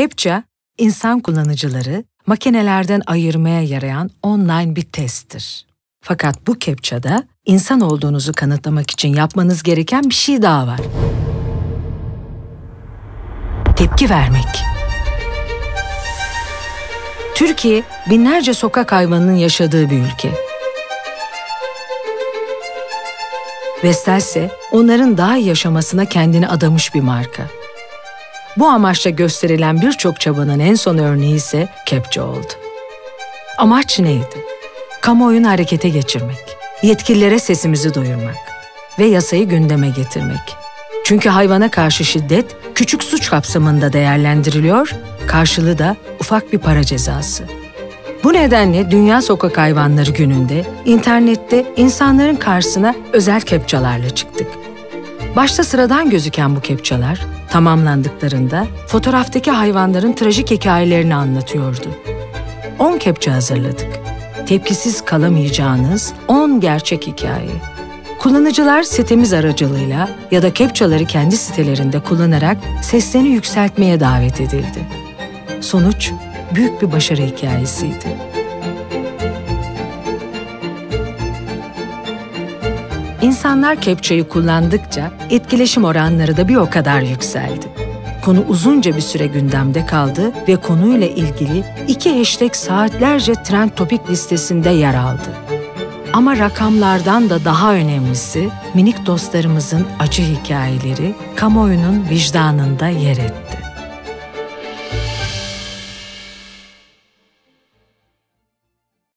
CAPTCHA, insan kullanıcıları makinelerden ayırmaya yarayan online bir testtir. Fakat bu CAPTCHA'da insan olduğunuzu kanıtlamak için yapmanız gereken bir şey daha var. Tepki vermek. Türkiye, binlerce sokak hayvanının yaşadığı bir ülke. Vestel ise onların daha iyi yaşamasına kendini adamış bir marka. Bu amaçla gösterilen birçok çabanın en son örneği ise Kepçe oldu. Amaç neydi? Kamuoyunu harekete geçirmek, yetkililere sesimizi duyurmak ve yasayı gündeme getirmek. Çünkü hayvana karşı şiddet küçük suç kapsamında değerlendiriliyor, karşılığı da ufak bir para cezası. Bu nedenle Dünya Sokak Hayvanları Günü'nde internette insanların karşısına özel kepçalarla çıktık. Başta sıradan gözüken bu kepçalar tamamlandıklarında fotoğraftaki hayvanların trajik hikayelerini anlatıyordu. 10 kepçe hazırladık. Tepkisiz kalamayacağınız 10 gerçek hikaye. Kullanıcılar sitemiz aracılığıyla ya da kepçaları kendi sitelerinde kullanarak seslerini yükseltmeye davet edildi. Sonuç büyük bir başarı hikayesiydi. İnsanlar kepçeyi kullandıkça etkileşim oranları da bir o kadar yükseldi. Konu uzunca bir süre gündemde kaldı ve konuyla ilgili iki hashtag saatlerce trend topik listesinde yer aldı. Ama rakamlardan da daha önemlisi minik dostlarımızın acı hikayeleri kamuoyunun vicdanında yer etti.